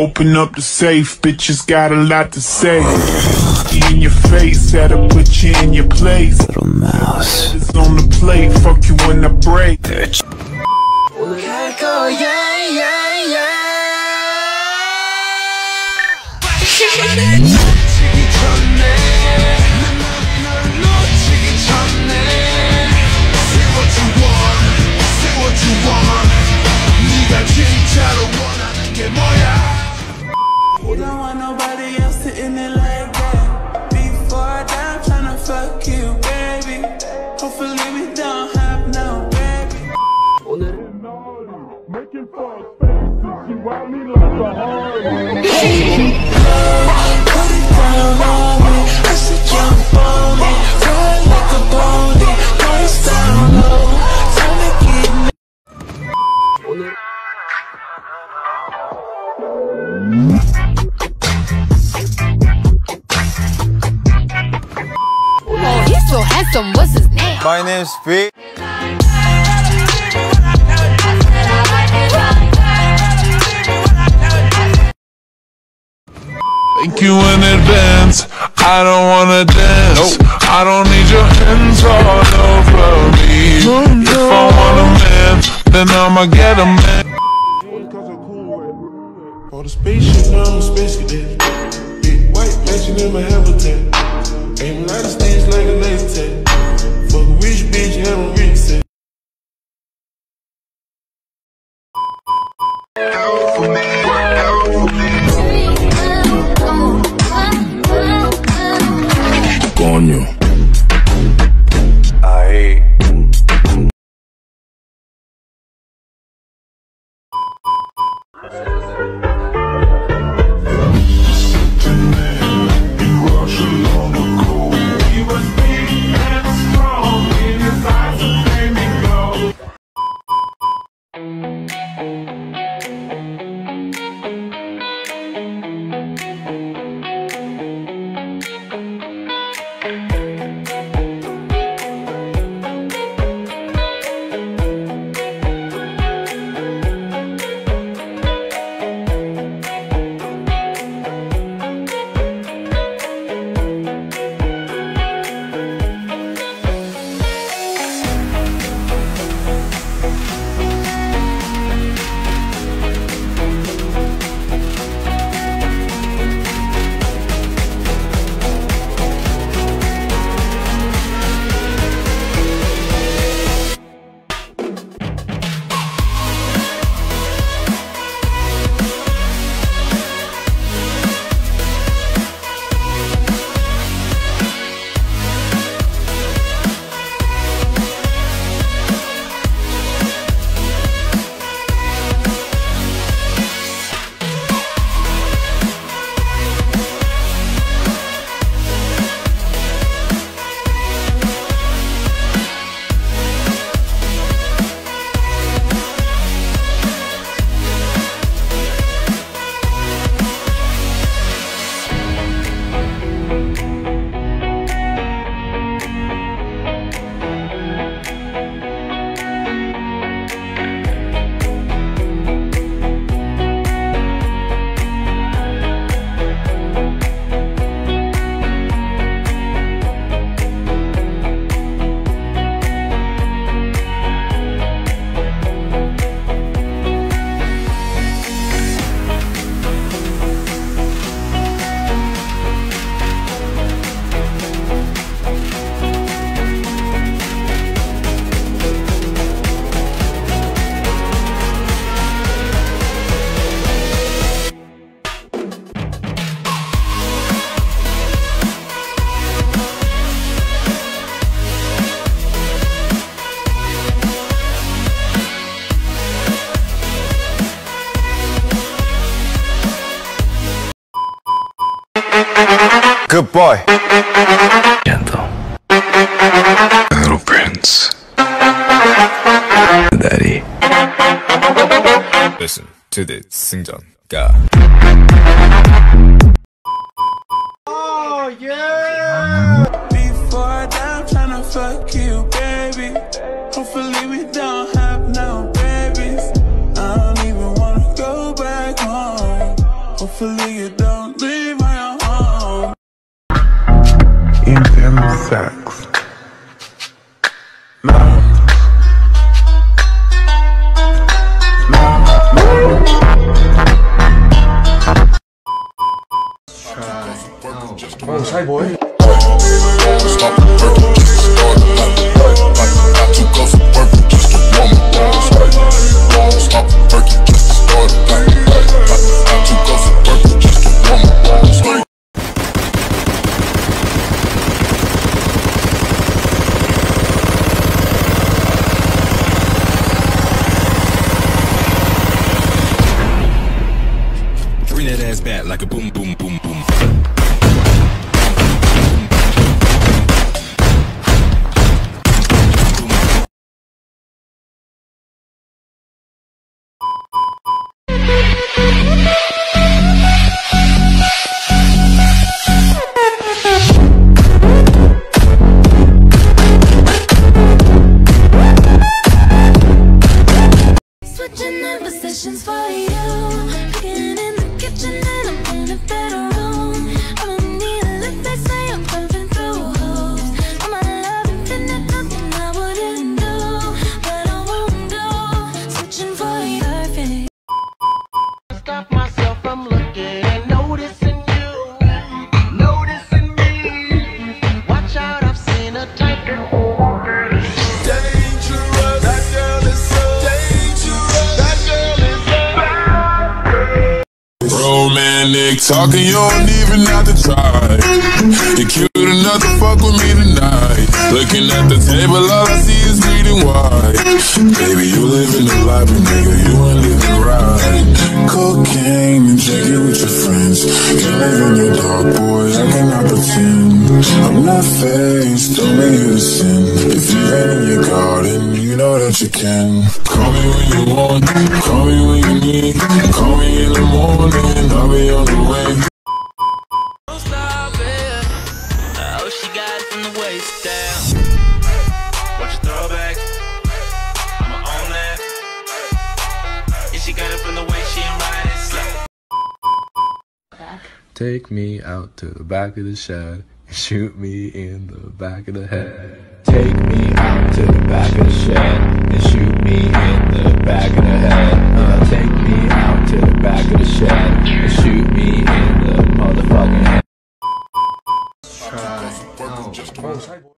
Open up the safe, bitches got a lot to say. In your face, had to put you in your place. Little mouse. It's on the plate, fuck you when I break. Bitch. You don't want nobody else end it like that. Before I die, I'm tryna fuck you, baby. Hopefully we don't have no baby. Put My name's Pete. Thank you in advance. I don't wanna dance. I don't need your hands all over me. No. If I want a man, then I'ma get a man. On the spaceship, now I'm a space cadet. Big white mansion in my habitat. Aim out of stage like a laser tag. Fuck a rich bitch, have a rich set. Coño. Ahí. Good boy. Gentle. Little prince. Daddy. Listen to the Singdon guy. Oh, yeah! Hopefully, we don't have no babies. Hopefully, you don't. Intense like a boom, boom, boom, boom. Switching up positions for you. Talking, you don't even have to try. You're cute enough to fuck with me tonight. Looking at the table, all I see is bleeding white. Baby, you living a life, but nigga, you ain't living right. Cocaine and drinking with your friends. Can't live in your dark, boy, I cannot pretend. I'm not faced, don't make you a sin. That you can. Call me when you want, call me when you need. Call me in the morning, I'll be on the way. Oh, she got it from the waist down. Watch your throwback. I'ma own that. Yeah, she got it from the way she ain't riding slow. Take me out to the back of the shed and shoot me in the back of the head. Take me out to the back of the shed and shoot me in the back of the head. Uh, take me out to the back of the shed and shoot me in the motherfucking head. Try. Oh.